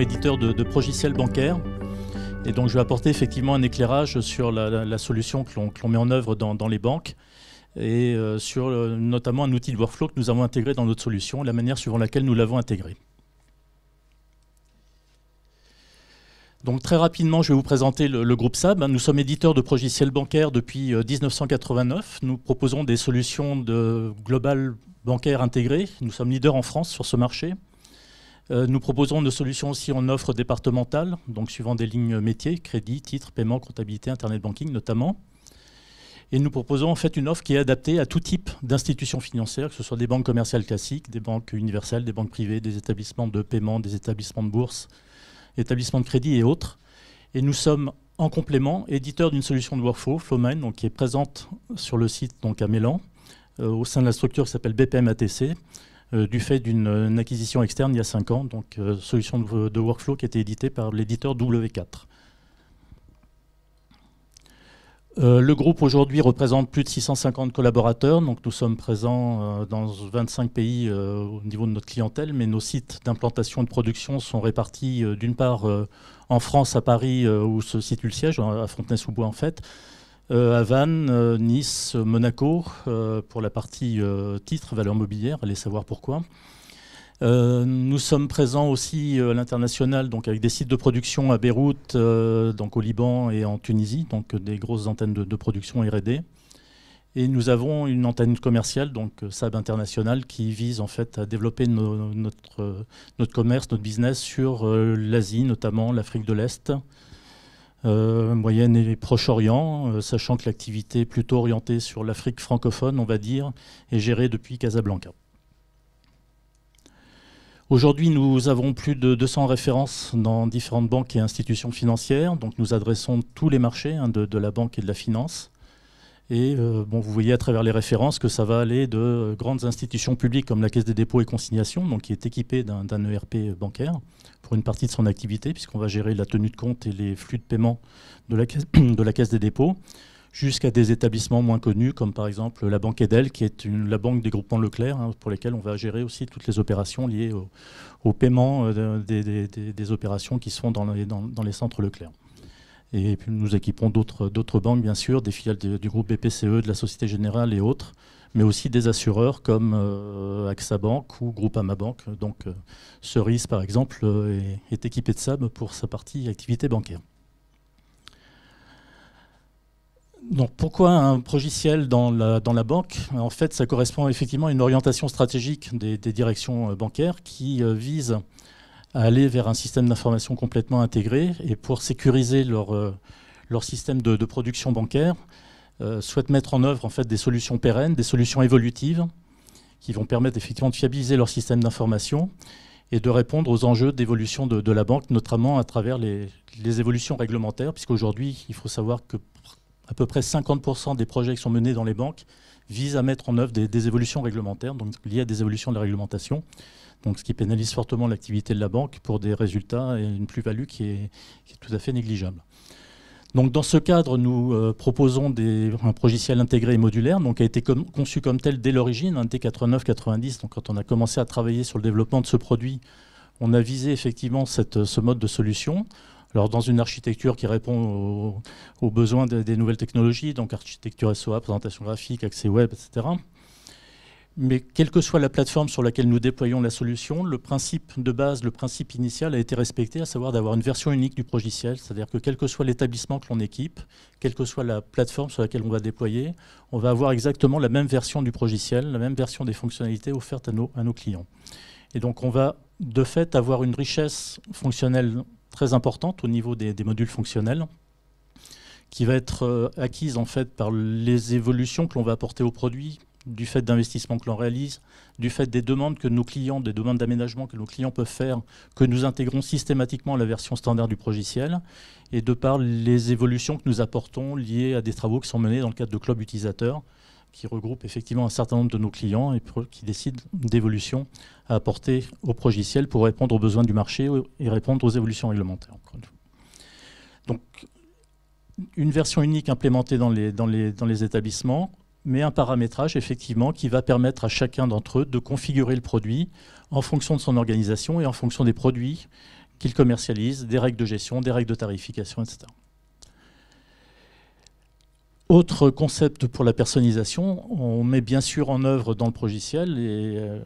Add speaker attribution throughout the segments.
Speaker 1: éditeur de, de progiciels bancaires. Et donc je vais apporter effectivement un éclairage sur la, solution que l'on met en œuvre dans, les banques et euh, sur euh, notamment un outil de workflow que nous avons intégré dans notre solution, la manière suivant laquelle nous l'avons intégré. Donc très rapidement, je vais vous présenter le, groupe SAB. Nous sommes éditeurs de progiciels bancaires depuis 1989. Euh, nous proposons des solutions de global bancaire intégrées. Nous sommes leaders en France sur ce marché. Euh, nous proposons nos solutions aussi en offre départementale, donc suivant des lignes métiers, crédit, titres, paiement, comptabilité, internet banking notamment. Et nous proposons en fait une offre qui est adaptée à tout type d'institutions financières, que ce soit des banques commerciales classiques, des banques universelles, des banques privées, des établissements de paiement, des établissements de bourse, établissements de crédit et autres. Et nous sommes en complément éditeurs d'une solution de workflow, Flowmine, donc qui est présente sur le site donc à Mélan, euh, au sein de la structure qui s'appelle BPM ATC, euh, du fait d'une acquisition externe il y a 5 ans, donc euh, solution de, workflow qui a été éditée par l'éditeur W4. Euh, le groupe aujourd'hui représente plus de 650 collaborateurs, donc nous sommes présents dans 25 pays au niveau de notre clientèle, mais nos sites d'implantation et de production sont répartis d'une part en France, à Paris, où se situe le siège, à Fontenay-sous-Bois en fait, euh, à Vannes, euh, Nice, Monaco, euh, pour la partie titre, valeur mobilière, allez savoir pourquoi. nous sommes présents aussi à l'international, donc avec des sites de production à Beyrouth, donc au Liban et en Tunisie, donc des grosses antennes de, production R&D. Et nous avons une antenne commerciale, donc SAB International, qui vise en fait à développer notre, notre commerce, notre business sur l'Asie, notamment l'Afrique de l'Est, euh, Moyenne et Proche-Orient, euh, sachant que l'activité est plutôt orientée sur l'Afrique francophone, on va dire, est gérée depuis Casablanca. Aujourd'hui, nous avons plus de 200 références dans différentes banques et institutions financières, donc nous adressons tous les marchés hein, de, la banque et de la finance. Et euh, vous voyez à travers les références que ça va aller de grandes institutions publiques comme la Caisse des dépôts et consignations, qui est équipée d'un ERP bancaire, pour une partie de son activité, puisqu'on va gérer la tenue de compte et les flux de paiement de la caisse, des dépôts, jusqu'à des établissements moins connus, comme par exemple la Banque Edel, qui est la banque des groupements Leclerc, hein, pour lesquels on va gérer aussi toutes les opérations liées au, paiement euh, des, opérations qui sont dans les, dans, les centres Leclerc. Et puis nous équipons d'autres banques, bien sûr, des filiales du groupe BPCE, de la Société Générale et autres, mais aussi des assureurs comme euh, AXA Bank ou Groupama Bank. Donc euh, Cerise, par exemple, euh, est, équipé de SAB pour sa partie activité bancaire. Donc pourquoi un progiciel dans la, dans la banque? En fait, ça correspond effectivement à une orientation stratégique des, directions bancaires qui vise à aller vers un système d'information complètement intégré et pour sécuriser leur, leur système de, production bancaire, euh, souhaitent mettre en œuvre en fait, des solutions pérennes, des solutions évolutives qui vont permettre effectivement de fiabiliser leur système d'information et de répondre aux enjeux d'évolution de, la banque, notamment à travers les, évolutions réglementaires, puisqu'aujourd'hui, il faut savoir que à peu près 50% des projets qui sont menés dans les banques visent à mettre en œuvre des, évolutions réglementaires, donc liées à des évolutions de la réglementation, donc ce qui pénalise fortement l'activité de la banque pour des résultats et une plus-value qui est, tout à fait négligeable. Donc dans ce cadre, nous euh, proposons un logiciel intégré et modulaire, qui a été conçu comme tel dès l'origine, un T89-90. Donc quand on a commencé à travailler sur le développement de ce produit, on a visé effectivement ce mode de solution. Alors dans une architecture qui répond aux, besoins des, nouvelles technologies, donc architecture SOA, présentation graphique, accès web, etc. Mais quelle que soit la plateforme sur laquelle nous déployons la solution, le principe de base, le principe initial a été respecté, à savoir d'avoir une version unique du progiciel, c'est-à-dire que quel que soit l'établissement que l'on équipe, quelle que soit la plateforme sur laquelle on va déployer, on va avoir exactement la même version du progiciel, la même version des fonctionnalités offertes à nos, à nos clients. Et donc on va de fait avoir une richesse fonctionnelle très importante au niveau des, des modules fonctionnels qui va être euh, acquise en fait par les évolutions que l'on va apporter au produit du fait d'investissements que l'on réalise, du fait des demandes que nos clients, des demandes d'aménagement que nos clients peuvent faire, que nous intégrons systématiquement à la version standard du progiciel, et de par les évolutions que nous apportons liées à des travaux qui sont menés dans le cadre de clubs utilisateurs, qui regroupent effectivement un certain nombre de nos clients et qui décident d'évolutions à apporter au progiciel pour répondre aux besoins du marché et répondre aux évolutions réglementaires. Donc, une version unique implémentée dans les établissements, mais un paramétrage effectivement qui va permettre à chacun d'entre eux de configurer le produit en fonction de son organisation et en fonction des produits qu'ils commercialisent, des règles de gestion, des règles de tarification, etc. Autre concept pour la personnalisation, on met bien sûr en œuvre dans le progiciel euh,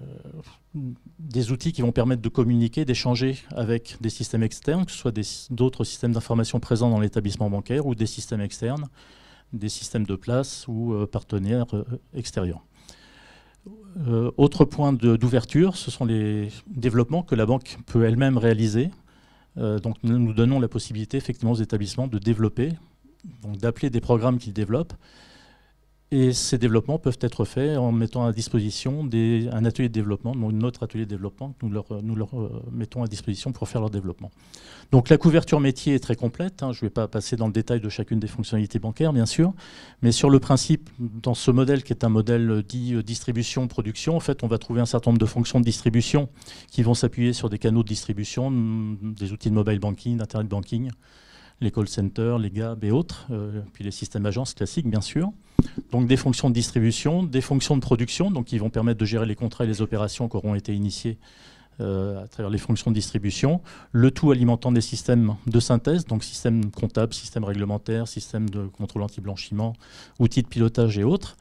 Speaker 1: des outils qui vont permettre de communiquer, d'échanger avec des systèmes externes, que ce soit d'autres systèmes d'information présents dans l'établissement bancaire ou des systèmes externes, des systèmes de place ou euh, partenaires euh, extérieurs. autre point d'ouverture, ce sont les développements que la banque peut elle-même réaliser. donc nous donnons la possibilité effectivement aux établissements de développer d'appeler des programmes qu'ils développent. Et ces développements peuvent être faits en mettant à disposition un atelier de développement, notre atelier de développement que nous leur, euh, mettons à disposition pour faire leur développement. Donc la couverture métier est très complète. Hein. je ne vais pas passer dans le détail de chacune des fonctionnalités bancaires, bien sûr. Mais sur le principe, dans ce modèle qui est un modèle dit euh, distribution-production, en fait, on va trouver un certain nombre de fonctions de distribution qui vont s'appuyer sur des canaux de distribution, des outils de mobile banking, d'internet banking, les call centers, les GAB et autres, euh, puis les systèmes agences classiques bien sûr. Donc des fonctions de distribution, des fonctions de production, donc qui vont permettre de gérer les contrats et les opérations qui auront été initiées euh, à travers les fonctions de distribution, le tout alimentant des systèmes de synthèse, donc système comptable, système réglementaire, système de contrôle anti-blanchiment, outils de pilotage et autres,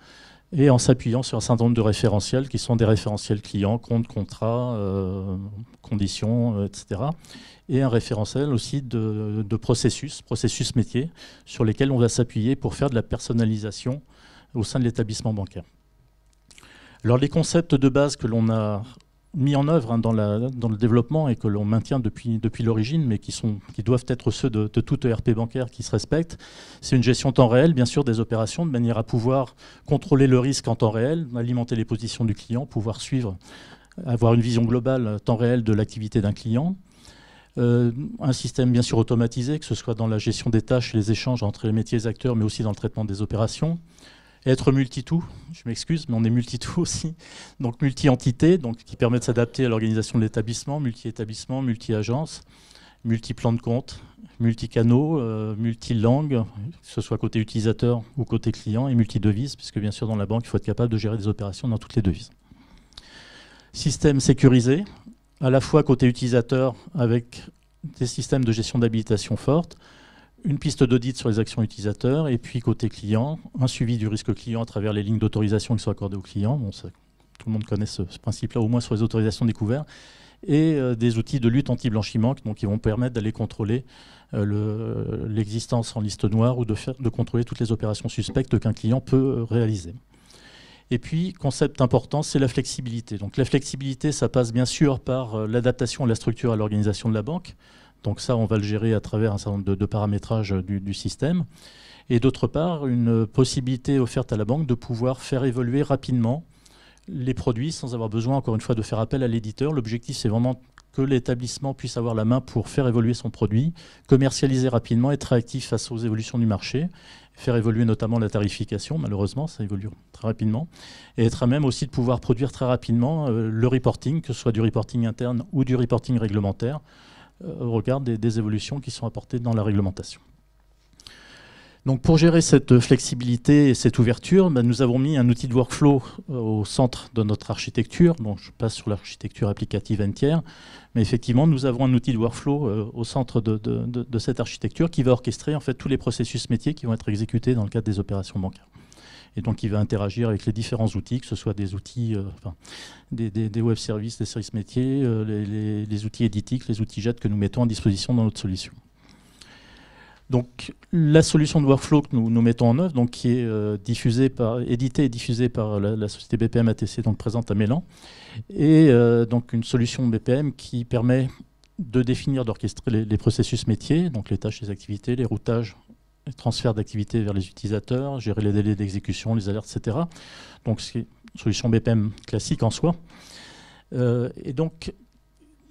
Speaker 1: et en s'appuyant sur un certain nombre de référentiels qui sont des référentiels clients, compte, contrat, euh, conditions, etc et un référentiel aussi de, processus, processus métier, sur lesquels on va s'appuyer pour faire de la personnalisation au sein de l'établissement bancaire. Alors les concepts de base que l'on a mis en œuvre hein, dans, le développement et que l'on maintient depuis, l'origine, mais qui, doivent être ceux de, de tout ERP bancaire qui se respecte, c'est une gestion temps réel, bien sûr, des opérations, de manière à pouvoir contrôler le risque en temps réel, alimenter les positions du client, pouvoir suivre, avoir une vision globale temps réel de l'activité d'un client, euh, un système bien sûr automatisé, que ce soit dans la gestion des tâches et les échanges entre les métiers et les acteurs, mais aussi dans le traitement des opérations. Être multi-tout, je m'excuse, mais on est multi-tout aussi. Donc multi-entité, qui permet de s'adapter à l'organisation de l'établissement, multi-établissement, multi-agence, multi-plan de compte, multi-canaux, euh, multi-langues, que ce soit côté utilisateur ou côté client, et multi-devises, puisque bien sûr dans la banque, il faut être capable de gérer des opérations dans toutes les devises. Système sécurisé, à la fois côté utilisateur avec des systèmes de gestion d'habilitation fortes, une piste d'audit sur les actions utilisateurs, et puis côté client, un suivi du risque client à travers les lignes d'autorisation qui sont accordées aux clients. Tout le monde connaît ce, principe-là, au moins sur les autorisations découvertes, et euh, des outils de lutte anti-blanchiment qui vont permettre d'aller contrôler euh, l'existence en liste noire ou de, contrôler toutes les opérations suspectes qu'un client peut euh, réaliser. Et puis, concept important, c'est la flexibilité. Donc la flexibilité, ça passe bien sûr par l'adaptation de la structure à l'organisation de la banque. Donc ça, on va le gérer à travers un certain nombre de, paramétrages du, système. Et d'autre part, une possibilité offerte à la banque de pouvoir faire évoluer rapidement les produits sans avoir besoin, encore une fois, de faire appel à l'éditeur. L'objectif, c'est vraiment que l'établissement puisse avoir la main pour faire évoluer son produit, commercialiser rapidement, être réactif face aux évolutions du marché faire évoluer notamment la tarification, malheureusement, ça évolue très rapidement, et être à même aussi de pouvoir produire très rapidement euh, le reporting, que ce soit du reporting interne ou du reporting réglementaire, au regard des, évolutions qui sont apportées dans la réglementation. Donc pour gérer cette flexibilité et cette ouverture, ben, nous avons mis un outil de workflow euh, au centre de notre architecture. Donc je passe sur l'architecture applicative entière. Mais effectivement, nous avons un outil de workflow euh, au centre de, cette architecture qui va orchestrer en fait tous les processus métiers qui vont être exécutés dans le cadre des opérations bancaires. Et donc, il va interagir avec les différents outils, que ce soit des outils, euh, des, web services, des services métiers, les, les, outils éditiques, les outils JET que nous mettons à disposition dans notre solution. Donc la solution de workflow que nous, mettons en œuvre, donc, qui est euh, diffusée par, éditée et diffusée par la, société BPM ATC, donc présente à Mélan, euh, donc une solution BPM qui permet de définir, d'orchestrer les, processus métiers, donc les tâches, les activités, les routages, les transferts d'activités vers les utilisateurs, gérer les délais d'exécution, les alertes, etc. Donc c'est une solution BPM classique en soi. Euh, et donc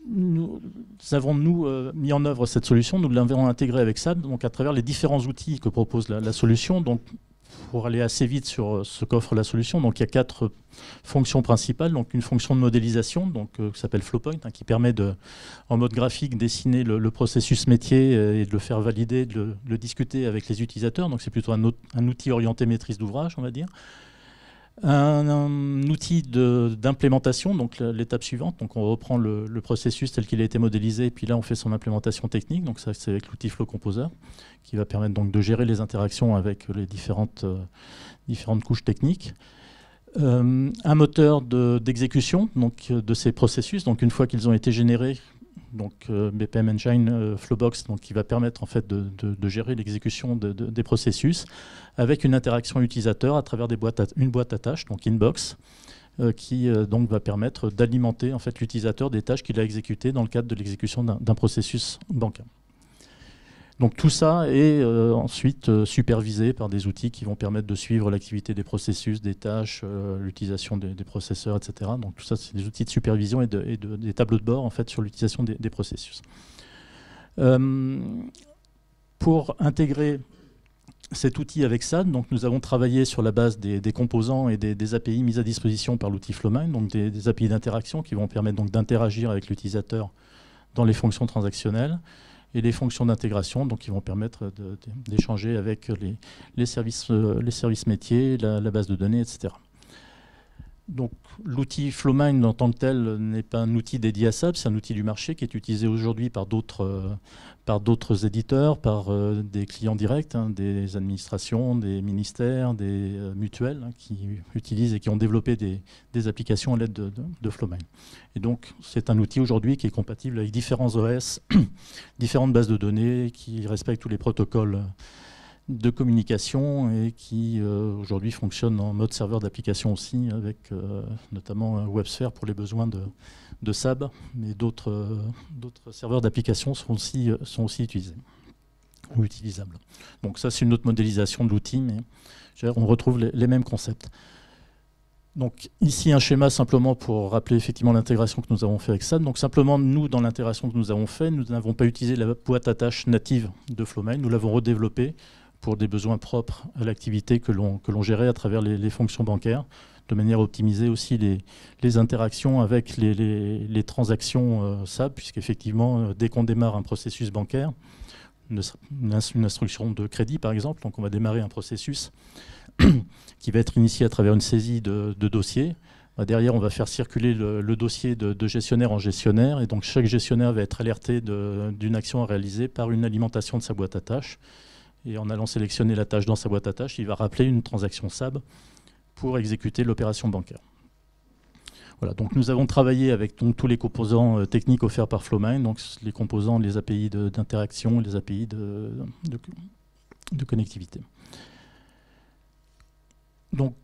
Speaker 1: nous avons nous euh, mis en œuvre cette solution, nous l'avons intégrée avec SAP, donc à travers les différents outils que propose la, solution. Donc, pour aller assez vite sur euh, ce qu'offre la solution, donc il y a quatre fonctions principales. Donc une fonction de modélisation, donc euh, qui s'appelle Flowpoint, hein, qui permet de, en mode graphique, dessiner le, processus métier et de le faire valider, de le, discuter avec les utilisateurs. Donc c'est plutôt un, outil orienté maîtrise d'ouvrage, on va dire. Un, outil d'implémentation, donc l'étape suivante. Donc on reprend le, processus tel qu'il a été modélisé, et puis là on fait son implémentation technique. Donc ça c'est avec l'outil Flow Composer, qui va permettre donc de gérer les interactions avec les différentes, euh, couches techniques. Euh, un moteur d'exécution donc de ces processus. Donc une fois qu'ils ont été générés, donc euh, BPM Engine euh, Flowbox, qui va permettre en fait de, gérer l'exécution des processus avec une interaction utilisateur à travers une boîte à tâches, donc Inbox, euh, qui va permettre d'alimenter en fait l'utilisateur des tâches qu'il a exécutées dans le cadre de l'exécution d'un processus bancaire. Donc tout ça est euh, ensuite euh, supervisé par des outils qui vont permettre de suivre l'activité des processus, des tâches, euh, l'utilisation des, processeurs, etc. Donc tout ça, c'est des outils de supervision et, des tableaux de bord en fait sur l'utilisation des, processus. pour intégrer cet outil avec SAD, nous avons travaillé sur la base des, composants et des, API mis à disposition par l'outil Flowmind, donc des, API d'interaction qui vont permettre d'interagir avec l'utilisateur dans les fonctions transactionnelles et les fonctions d'intégration, donc qui vont permettre d'échanger avec les, services, euh, les services métiers, la, base de données, etc. Donc l'outil Flowmind en tant que tel n'est pas un outil dédié à SAP, c'est un outil du marché qui est utilisé aujourd'hui par d'autres euh, éditeurs, par euh, des clients directs, hein, des administrations, des ministères, des euh, mutuelles hein, qui utilisent et qui ont développé des, applications à l'aide de, de. Et donc, c'est un outil aujourd'hui qui est compatible avec différents OS, différentes bases de données, qui respectent tous les protocoles de communication et qui euh, aujourd'hui fonctionne en mode serveur d'application aussi, avec notamment WebSphere pour les besoins de, de SAB, mais d'autres serveurs d'application sont aussi, sont aussi utilisés ou utilisables. Donc ça, c'est une autre modélisation de l'outil, mais on retrouve les, mêmes concepts. Donc ici un schéma simplement pour rappeler effectivement l'intégration que nous avons fait avec SAB. Donc simplement nous dans l'intégration que nous avons fait, nous n'avons pas utilisé la boîte à tâches native de Flowmail, nous l'avons redéveloppée pour des besoins propres à l'activité que l'on gérait à travers les, fonctions bancaires de manière à optimiser aussi les, interactions avec les, transactions euh, SAP, puisqu'effectivement, euh, dès qu'on démarre un processus bancaire, une, instruction de crédit par exemple, donc on va démarrer un processus qui va être initié à travers une saisie de, dossier. Bah, derrière, on va faire circuler le, dossier de, de, gestionnaire en gestionnaire, et donc chaque gestionnaire va être alerté d'une action à réaliser par une alimentation de sa boîte à tâches. Et en allant sélectionner la tâche dans sa boîte à tâches, il va rappeler une transaction SAB pour exécuter l'opération bancaire. Voilà, donc nous avons travaillé avec tous les composants euh, techniques offerts par Flowmind, donc les composants, les API d'interaction, les API de, de, connectivité. Donc,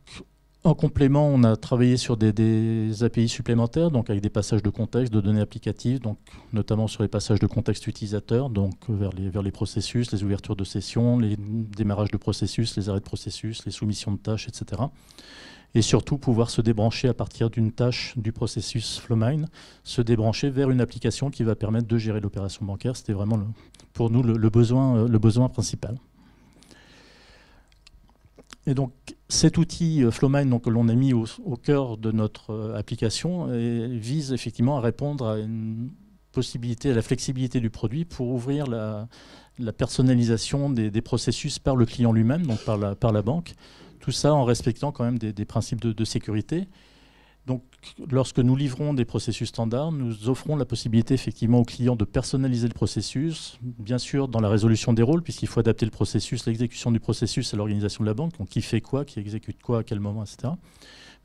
Speaker 1: en complément, on a travaillé sur des, API supplémentaires, donc avec des passages de contexte, de données applicatives, donc notamment sur les passages de contexte utilisateur, donc vers les, processus, les ouvertures de sessions, les démarrages de processus, les arrêts de processus, les soumissions de tâches, etc. Et surtout pouvoir se débrancher à partir d'une tâche du processus Flowmine, se débrancher vers une application qui va permettre de gérer l'opération bancaire. C'était vraiment pour nous le, besoin, le besoin principal. Et donc cet outil euh, Flowmine que l'on a mis au, cœur de notre euh, application vise effectivement à répondre à une possibilité, à la flexibilité du produit pour ouvrir la, personnalisation des, processus par le client lui-même, donc par la, par la banque. Tout ça en respectant quand même des, principes de, sécurité donc, lorsque nous livrons des processus standards, nous offrons la possibilité effectivement aux clients de personnaliser le processus, bien sûr dans la résolution des rôles, puisqu'il faut adapter le processus, l'exécution du processus à l'organisation de la banque, qui fait quoi, qui exécute quoi, à quel moment, etc.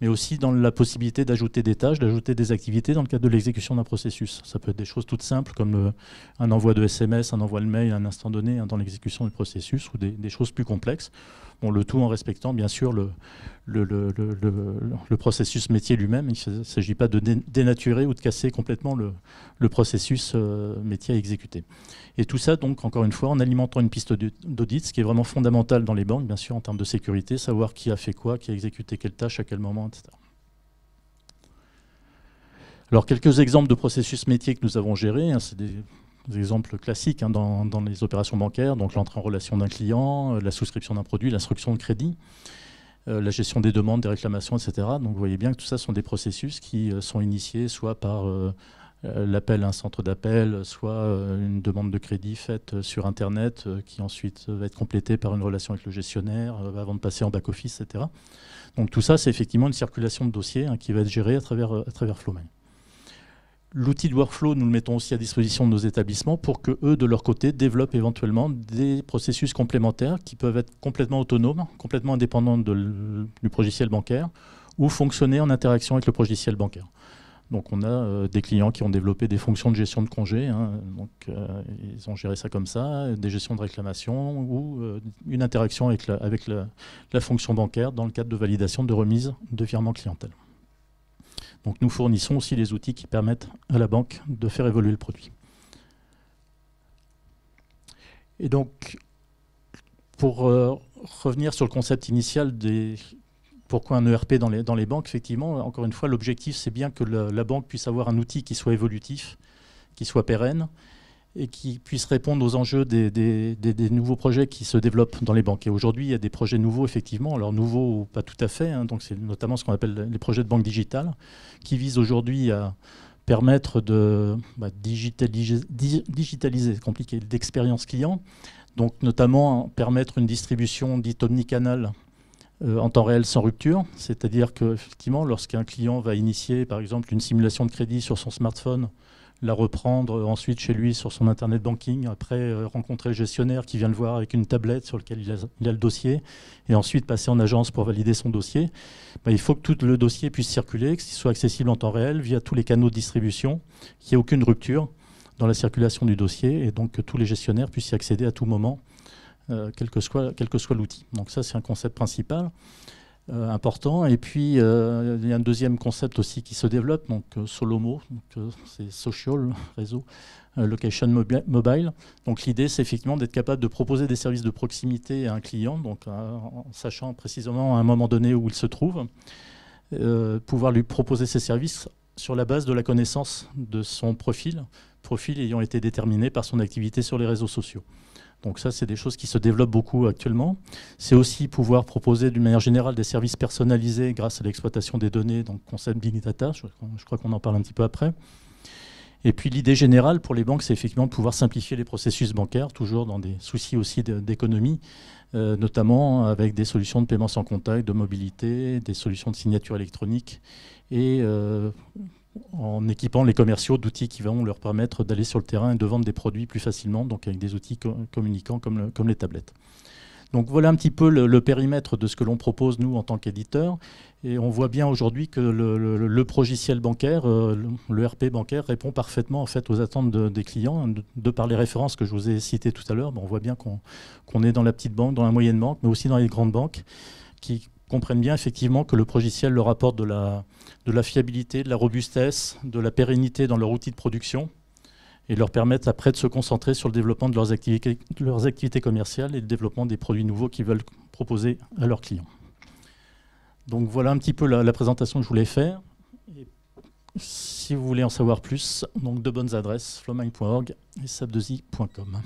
Speaker 1: Mais aussi dans la possibilité d'ajouter des tâches, d'ajouter des activités dans le cadre de l'exécution d'un processus. Ça peut être des choses toutes simples comme euh, un envoi de SMS, un envoi de mail à un instant donné hein, dans l'exécution du processus, ou des choses plus complexes le tout en respectant bien sûr le, processus métier lui-même. Il ne s'agit pas de dénaturer ou de casser complètement le, processus euh, métier à exécuter. Et tout ça, donc, encore une fois, en alimentant une piste d'audit, ce qui est vraiment fondamental dans les banques, bien sûr, en termes de sécurité, savoir qui a fait quoi, qui a exécuté quelle tâche, à quel moment, etc. Alors, quelques exemples de processus métier que nous avons gérés, hein, des exemples classiques hein, dans, les opérations bancaires, donc l'entrée en relation d'un client, euh, la souscription d'un produit, l'instruction de crédit, euh, la gestion des demandes, des réclamations, etc. Donc vous voyez bien que tout ça sont des processus qui euh, sont initiés soit par l'appel à un centre d'appel, soit une demande de crédit faite sur Internet qui ensuite va être complétée par une relation avec le gestionnaire avant de passer en back-office, etc. Donc tout ça, c'est effectivement une circulation de dossiers hein, qui va être gérée à travers, à. L'outil de workflow, nous le mettons aussi à disposition de nos établissements pour que eux, de leur côté, développent éventuellement des processus complémentaires qui peuvent être complètement autonomes, complètement indépendants du logiciel bancaire ou fonctionner en interaction avec le logiciel bancaire. Donc on a euh, des clients qui ont développé des fonctions de gestion de congés, hein. donc euh, ils ont géré ça comme ça, des gestions de réclamation ou euh, une interaction avec, la, fonction bancaire dans le cadre de validation de remise de virement clientèle. Donc nous fournissons aussi les outils qui permettent à la banque de faire évoluer le produit. Et donc, pour euh, revenir sur le concept initial des pourquoi un ERP dans les, dans les banques, effectivement, encore une fois, l'objectif, c'est bien que la banque puisse avoir un outil qui soit évolutif, qui soit pérenne, et qui puisse répondre aux enjeux des, nouveaux projets qui se développent dans les banques. Et aujourd'hui, il y a des projets nouveaux, effectivement, alors nouveaux ou pas tout à fait, hein. donc c'est notamment ce qu'on appelle les projets de banque digitale, qui visent aujourd'hui à permettre de bah, digitaliser, digitaliser compliqué, d'expérience client, donc notamment permettre une distribution dite omnicanal euh, en temps réel sans rupture, c'est-à-dire qu'effectivement, lorsqu'un client va initier, par exemple, une simulation de crédit sur son smartphone, la reprendre ensuite chez lui sur son internet banking, après euh, rencontrer le gestionnaire qui vient le voir avec une tablette sur laquelle il a, le dossier, et ensuite passer en agence pour valider son dossier, bah, il faut que tout le dossier puisse circuler, qu'il soit accessible en temps réel via tous les canaux de distribution, qu'il n'y ait aucune rupture dans la circulation du dossier, et donc que tous les gestionnaires puissent y accéder à tout moment, euh, quel que soit, quel que soit l'outil. Donc ça, c'est un concept principal. Euh, important. Et puis, euh, il y a un deuxième concept aussi qui se développe, donc euh, Solomo, c'est social, réseau, location mobile. Donc l'idée, c'est effectivement d'être capable de proposer des services de proximité à un client, donc en sachant précisément à un moment donné où il se trouve, pouvoir lui proposer ces services sur la base de la connaissance de son profil, profil ayant été déterminé par son activité sur les réseaux sociaux. Donc ça, c'est des choses qui se développent beaucoup actuellement. C'est aussi pouvoir proposer d'une manière générale des services personnalisés grâce à l'exploitation des données, donc concept Big Data, je, crois qu'on en parle un petit peu après. Et puis l'idée générale pour les banques, c'est effectivement de pouvoir simplifier les processus bancaires, toujours dans des soucis aussi d'économie, euh, notamment avec des solutions de paiement sans contact, de mobilité, des solutions de signature électronique et euh, en équipant les commerciaux d'outils qui vont leur permettre d'aller sur le terrain et de vendre des produits plus facilement, donc avec des outils communicants comme, les tablettes. Donc voilà un petit peu le, périmètre de ce que l'on propose nous en tant qu'éditeur. Et on voit bien aujourd'hui que le, le, bancaire, euh, le, RP bancaire, répond parfaitement en fait aux attentes des clients. De, par les références que je vous ai citées tout à l'heure, on voit bien qu'on est dans la petite banque, dans la moyenne banque, mais aussi dans les grandes banques, qui comprennent bien effectivement que le logiciel leur apporte de la, fiabilité, de la robustesse, de la pérennité dans leur outil de production et leur permettent après de se concentrer sur le développement de leurs activités, commerciales et le développement des produits nouveaux qu'ils veulent proposer à leurs clients. Donc voilà un petit peu la, présentation que je voulais faire. Si vous voulez en savoir plus, donc de bonnes adresses, flomine.org et sab2i.com.